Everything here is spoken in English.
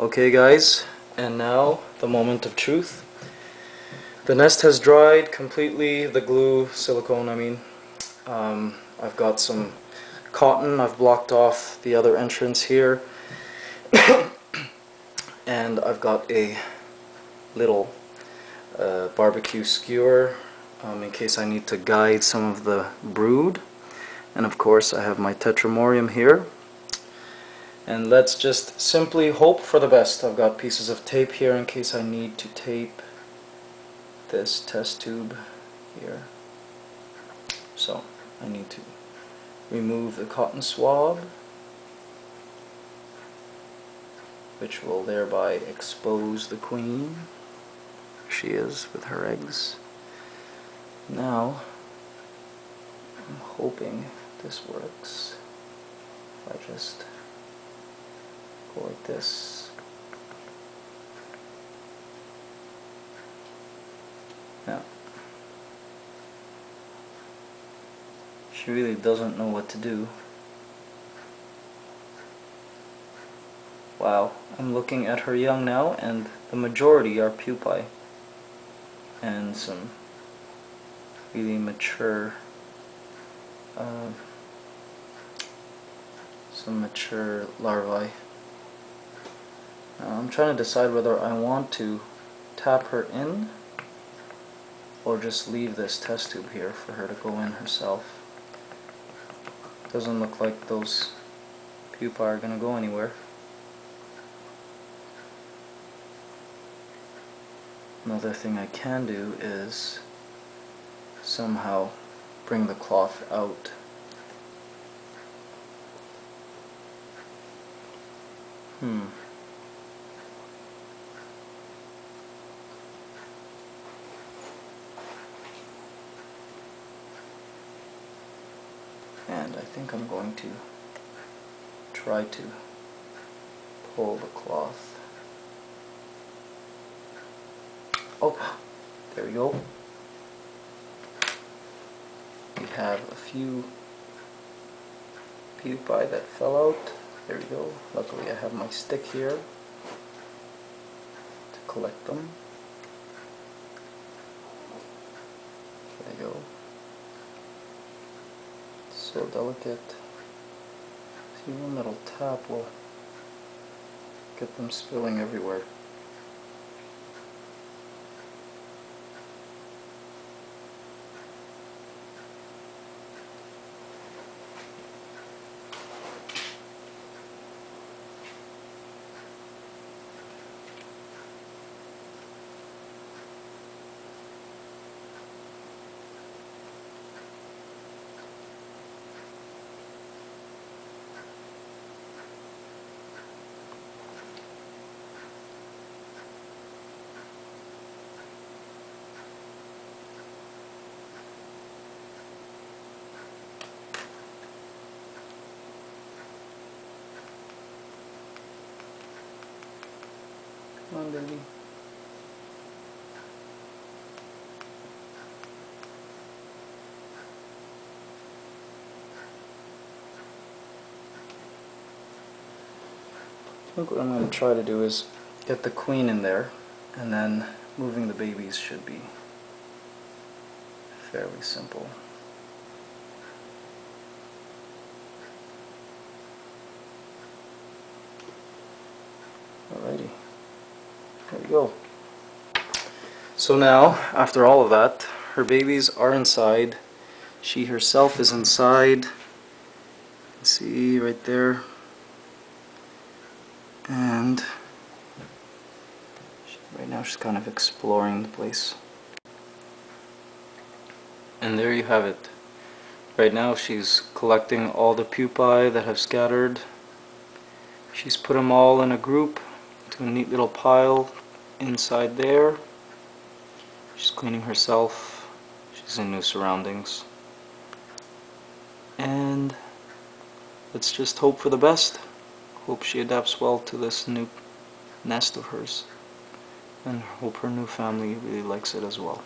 Okay guys, and now the moment of truth. The nest has dried completely, the glue, silicone I mean. Um, I've got some cotton, I've blocked off the other entrance here. and I've got a little uh, barbecue skewer um, in case I need to guide some of the brood. And of course I have my tetramorium here and let's just simply hope for the best. I've got pieces of tape here in case I need to tape this test tube here. So I need to remove the cotton swab which will thereby expose the queen. She is with her eggs. Now I'm hoping this works. I just like this. Now, she really doesn't know what to do. Wow, I'm looking at her young now and the majority are pupae and some really mature uh, some mature larvae. Now I'm trying to decide whether I want to tap her in or just leave this test tube here for her to go in herself. Doesn't look like those pupae are going to go anywhere. Another thing I can do is somehow bring the cloth out. Hmm. And I think I'm going to try to pull the cloth. Oh, there we go. We have a few pupae that fell out. There we go. Luckily I have my stick here to collect them. There you go so delicate. See, one little tap will get them spilling everywhere. On. I think what I'm going to try to do is get the queen in there and then moving the babies should be fairly simple. There we go. So now, after all of that, her babies are inside. She herself is inside. See right there. And right now she's kind of exploring the place. And there you have it. Right now she's collecting all the pupae that have scattered. She's put them all in a group to a neat little pile inside there. She's cleaning herself. She's in new surroundings. And let's just hope for the best. Hope she adapts well to this new nest of hers. And hope her new family really likes it as well.